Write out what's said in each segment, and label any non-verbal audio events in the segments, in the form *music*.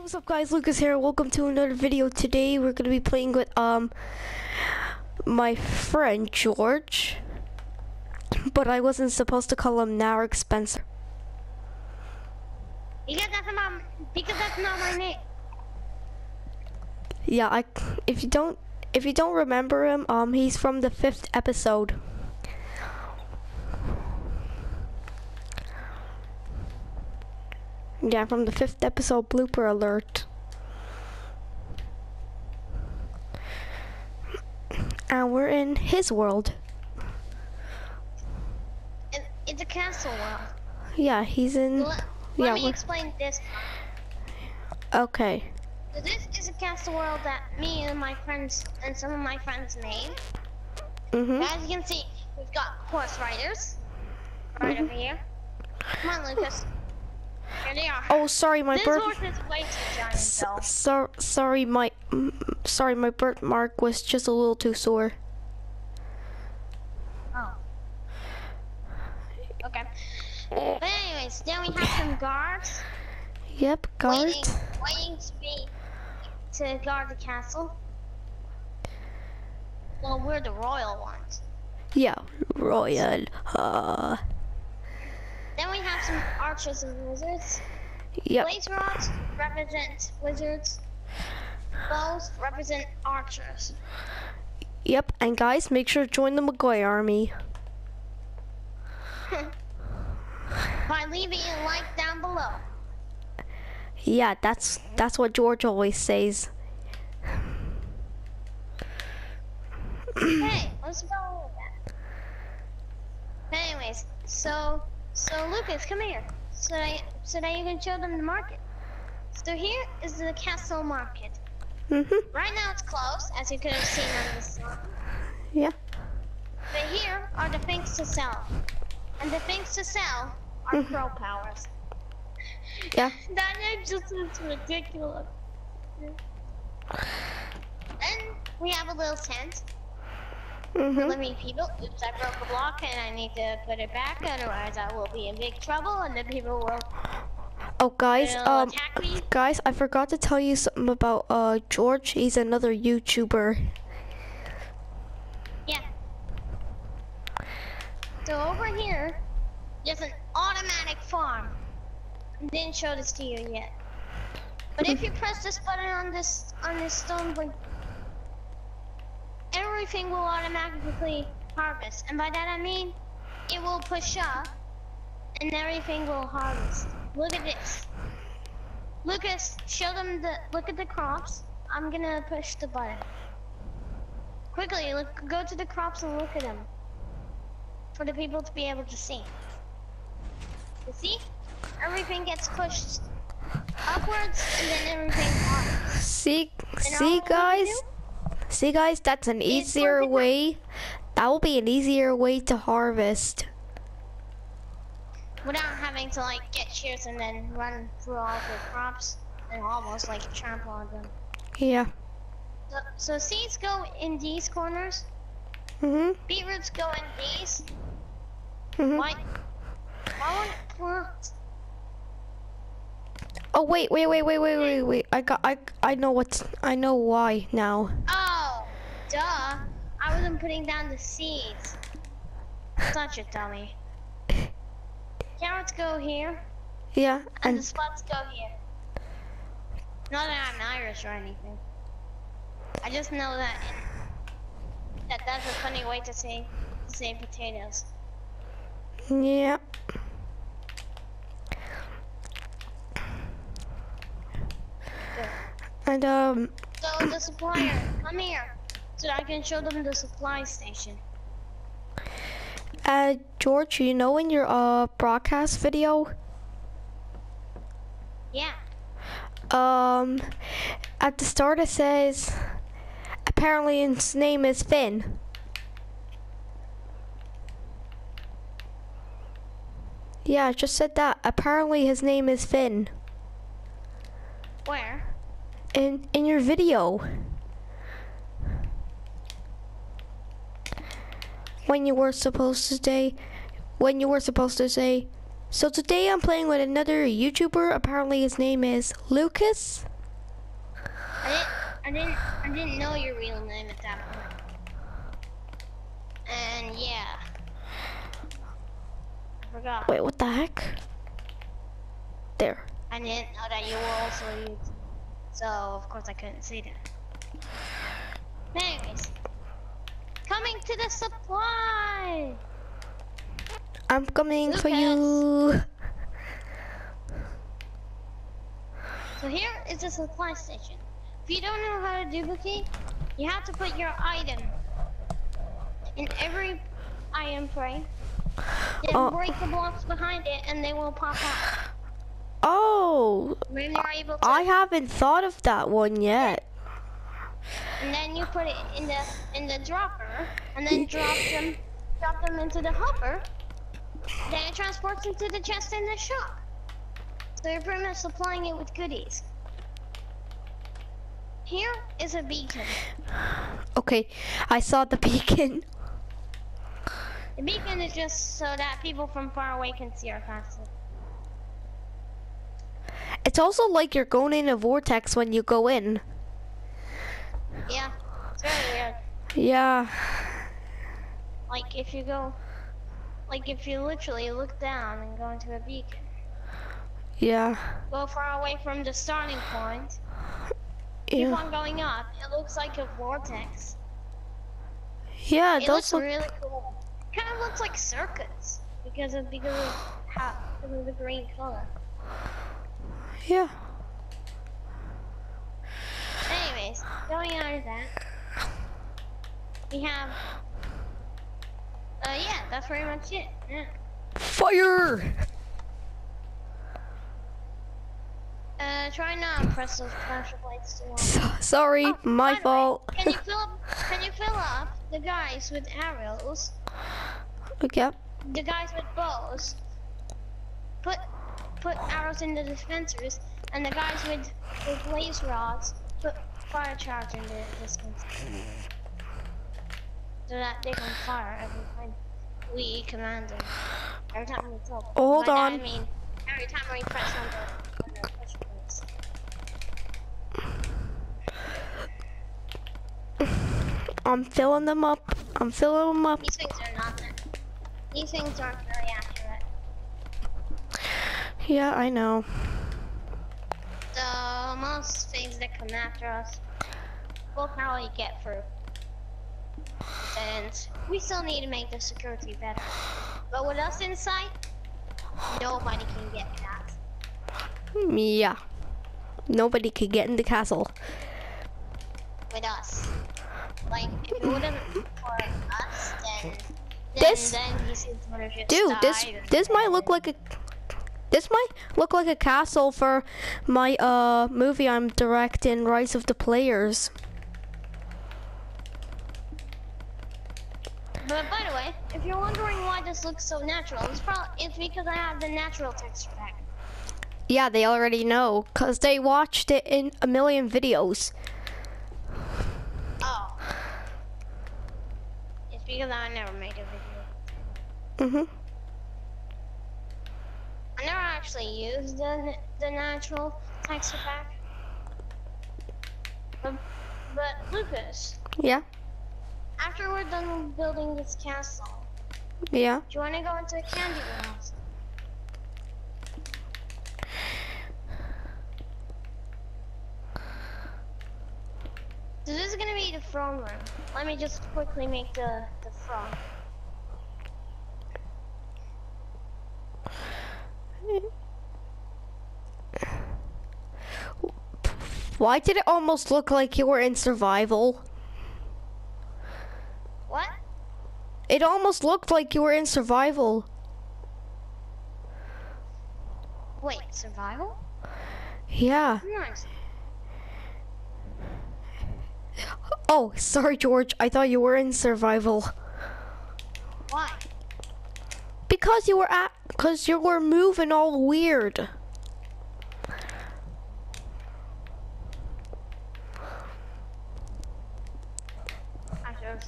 what's up guys, Lucas here, welcome to another video. Today we're going to be playing with um my friend George, but I wasn't supposed to call him Narek Spencer. Because that's not because that's not my name. Yeah, I if you don't if you don't remember him, um he's from the 5th episode. Yeah, from the 5th episode blooper alert. And we're in his world. It, it's a castle world. Yeah, he's in Let, Yeah, let me explain this. Okay. So this is a castle world that me and my friends and some of my friends made. Mhm. As you can see, we've got horse riders right Mm-hmm. over here. Come on, Lucas. Oh, sorry, my this birth. horse is way too giant, S- though. so, sorry, my mm, sorry, my birthmark was just a little too sore. Oh. Okay. But anyways, then we have some guards Yep, waiting, waiting to be to guard the castle. Well, we're the royal ones. Yeah, royal. Uh, Then we have some archers and wizards. yep. Blaze rods represent wizards. Bows represent archers. Yep, and guys, make sure to join the McGoy army. *laughs* By leaving a like down below. Yeah, that's that's what George always says. hey, with that? Anyways, so so Lucas, come here. So that so that you can show them the market. So here is the castle market. Mhm. Right now it's closed, as you could have seen on the sign. Yeah. But here are the things to sell. And the things to sell are Mhm. pro powers. Yeah. *laughs* That name just is ridiculous. And we have a little tent for Mhm. living people. Oops, I broke a block and I need to put it back, otherwise I will be in big trouble and the people will Oh, guys. Um, guys, I forgot to tell you something about uh George. He's another YouTuber. Yeah. So over here, there's an automatic farm. Didn't show this to you yet. But if you press this button on this on this stone block, everything will automatically harvest. And by that I mean, it will push up, and everything will harvest. Look at this. Lucas, show them the look at the crops. I'm gonna push the button. Quickly, look, go to the crops and look at them. For the people to be able to see. You see? Everything gets pushed upwards and then everything harvests. See, And see, guys. See, guys, that's an easier work it out. way. That will be an easier way to harvest. Without having to like get shears and then run through all the crops and almost like trample on them. Yeah. So, so seeds go in these corners, Mhm. beetroots go in these. Mhm. Why? Why would Oh wait, wait, wait, wait, wait, wait, wait. I got, I, I know what I know why now. Oh, duh. I wasn't putting down the seeds. Such a dummy. Carrots go here, Yeah, and the spots go here. Not that I'm Irish or anything. I just know that in, that that's a funny way to say to say potatoes. yeah. And um, So the supplier, come here, so I can show them the supply station. uh, George, you know in your uh broadcast video, Yeah. um, at the start it says, apparently his name is Finn. Yeah, I just said that. Apparently his name is Finn. Where? In in your video. When you were supposed to say when you were supposed to say so today I'm playing with another YouTuber. Apparently his name is Lucas. I didn't, I didn't, I didn't know your real name at that point. And yeah, I forgot. Wait, what the heck? There. I didn't know that you were also youth. So of course I couldn't see that. Anyways, coming to the supply. I'm coming for you. So here is the supply station. If you don't know how to duplicate, you have to put your item in every item frame. Then Oh. break the blocks behind it and they will pop out. Oh, When you're able to, I haven't thought of that one yet. And then you put it in the in the dropper, and then drop *laughs* them drop them into the hopper. Then it transports into the chest in the shop. So you're pretty much supplying it with goodies. Here is a beacon. Okay, I saw the *laughs* beacon. The beacon is just so that people from far away can see our castle. It's also like you're going in a vortex when you go in. Yeah, it's very weird. Yeah. Like if you go, like if you literally look down and go into a beacon, Yeah. go far away from the starting point, Yeah. keep on going up, it looks like a vortex. Yeah, It it looks look. really cool. Kind of looks like circuits because of because of how because of the green color. Yeah. Anyways, going out of that, we have. Uh, yeah, that's pretty much it. Yeah. Fire! Uh, try not to press those pressure plates too long. Sorry, Oh, my the way, fault. Can you fill up? Can you fill up the guys with arrows? Yep. The guys with bows. Put put arrows in the dispensers, and the guys with with blaze rods put fire charge in the dispensers, so that they can fire every time we command them. Every time we tell. them. Hold By that on. I mean every time we press on the, on the pressure plates. I'm filling them up. I'm filling them up. These things are not. that- These things aren't very accurate. Yeah, I know. Come after us, we'll probably get through. And we still need to make the security better. But with us inside, nobody can get that. Yeah. Nobody could get in the castle. With us. Like, if it wouldn't for us, then... Then, This- then these things would have just Dude, this this might look like a this might look like a castle for my uh movie I'm directing, Rise of the Players. But by the way, if you're wondering why this looks so natural, it's probably it's because I have the natural texture pack. Yeah, they already know cuz they watched it in a million videos. Oh. It's because I never made a video. Mhm. Actually use the the natural texture pack. But, but Lucas, Yeah. after we're done building this castle, Yeah. do you want to go into the candy warehouse? So this is gonna be the throne room. Let me just quickly make the the throne. Why did it almost look like you were in survival? What? It almost looked like you were in survival. Wait, survival? Yeah. Nice. Oh, sorry, George. I thought you were in survival. Why? Because you were at, because you were moving all weird.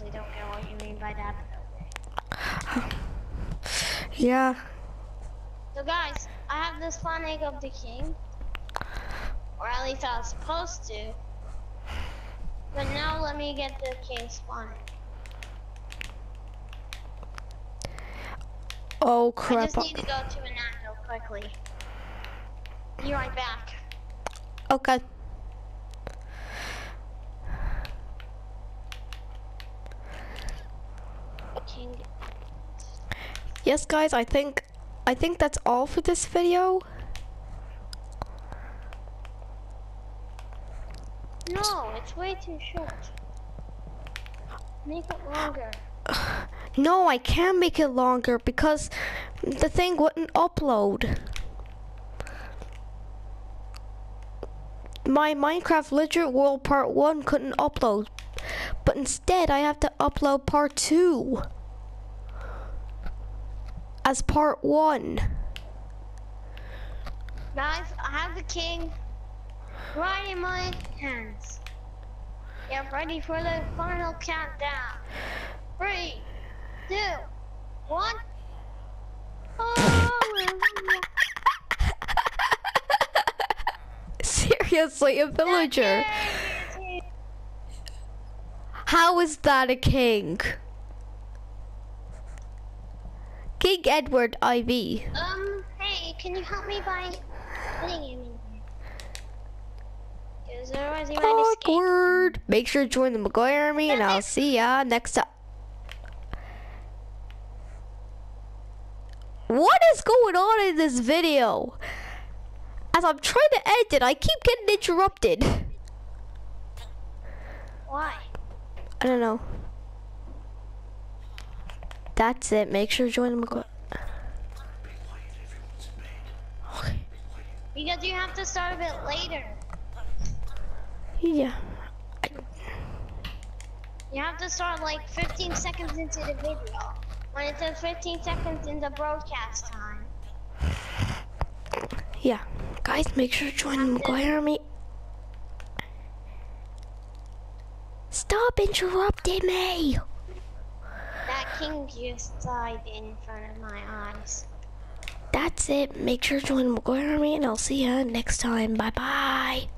I don't get what you mean by that. okay. *laughs* Yeah. So guys, I have this fun egg of the king. Or at least I was supposed to. But now let me get the king spawning. Oh crap. I just need to go to an quickly. Be right back. Okay. Yes guys, I think I think that's all for this video. No, it's way too short. Make it longer. *sighs* No, I can't make it longer because the thing wouldn't upload. My Minecraft Legend World Part 1 couldn't upload, but instead I have to upload Part 2 as Part 1. Guys, I have the king right in my hands. Get ready for the final countdown. Three, two, one. Oh, *laughs* Seriously, a villager. How is that a king? King Edward IV. Um, hey, can you help me by putting him in here? Because otherwise he might escape. Make sure to join the Maguire Army, and I'll see ya next time. What is going on in this video? As I'm trying to edit it, I keep getting interrupted. Why? I don't know. That's it. Make sure to join the Maguire. Okay. Because you have to start a bit later. Yeah. You have to start like 15 seconds into the video. When it says 15 seconds in the broadcast time. Yeah. Guys, make sure to join the Maguire Army. Stop interrupting me. That king just died in front of my eyes. That's it. Make sure to join Maguire Army, and I'll see ya next time. Bye bye.